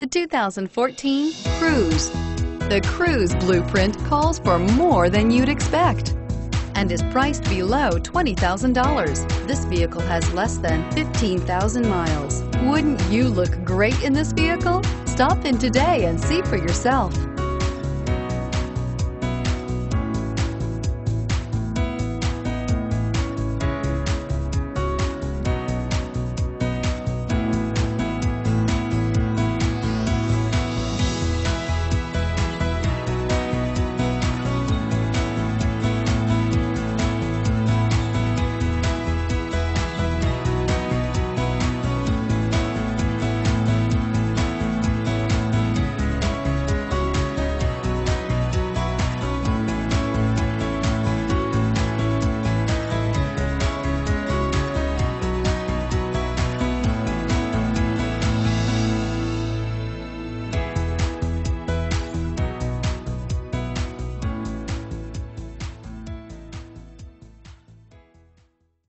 The 2014 Cruze. The Cruze blueprint calls for more than you'd expect and is priced below $20,000. This vehicle has less than 15,000 miles. Wouldn't you look great in this vehicle? Stop in today and see for yourself.